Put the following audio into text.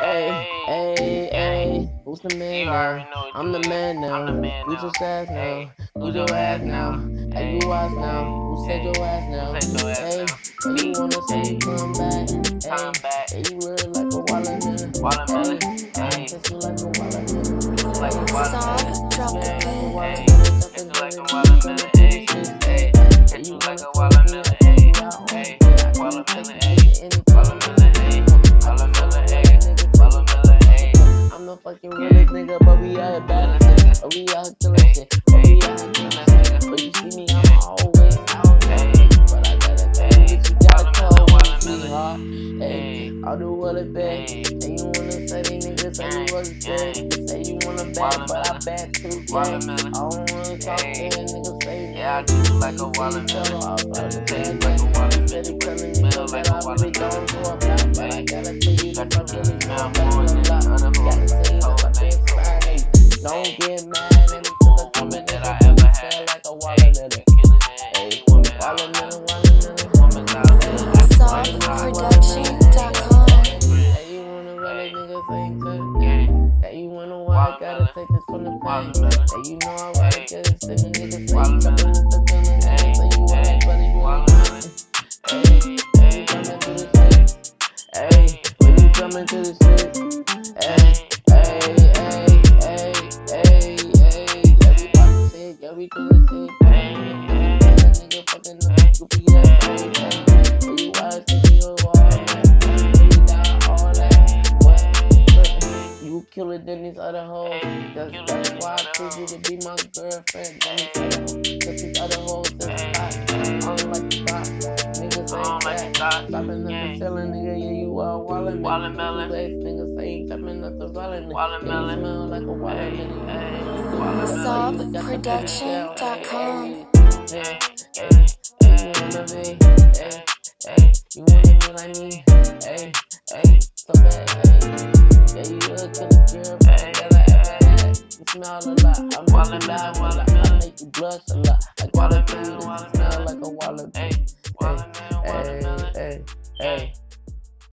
Hey, hey, hey, who's the man now? already know what I'm the man now. Man Who's your ass now? Who's your ass now? Hey, you ass now? Who said your ass now? who said your ass Hey, you wanna me come back? Come Hey, back. hey, you look like a watermelon. Watermelon. Hey, I Hey. you like a watermelon. Like a drop the Hey, beat. Hey, watermelon, it's something like a watermelon, something hey, hey, you like a watermelon, me, hey, hey, care. I watermelon, can take hey, I'm the fucking realest nigga, but we out here bad nigga. But we out here killing shit. But we out here killing shit. But you see me, I'm always out there. But I gotta tell you, you gotta call me, watermelon. sweetheart. Hey, I'll do what it hey, And you wanna say they niggas say you gang. You say you wanna bag, but I Watermelon. too. Watermelon. I don't wanna talk to Hey. niggas say Yeah, I do like a watermelon. I'm like a watermelon. Smell like a watermelon. don't go about. But I gotta tell you I you really smell Don't get mad at me cause I come woman in that I ever had. like a Hey, watermelon. the. Hey, Any woman I don't watermelon, have. watermelon. Woman's out there. Softproduction.com. Hey, you wanna really niggas ain't good. Gang, Hey, you wanna why I gotta take this from the pain. Hey, you know I wanna get it, send the niggas say Watermelon. with the feeling. Hey, you wanna, but you wanna. watermelon. Hey, coming to the shit. Hey, when you coming to the shit. Nigga fucking up, goofy ass phone. Hey, when you watch the video, all that. When you got all that. What? What? You killer than these other hoes. That's, that's why I choose you to be my girlfriend. Than these other hoes. Cause these other hoes that's hot. I don't like the thoughts. Niggas ain't like that. Stopping at the ceiling, nigga. Yeah, you are. Watermelon. Two niggas you jumping the valley. Watermelon. Yeah, smell like a Hey, watermelon. hey. Hey, you wanna be, hey, you wanna be like me, hey, hey, yeah, you look girl, had. You a lot, I make you Watermelon, laugh a I make you blush a lot. You smell like a watermelon.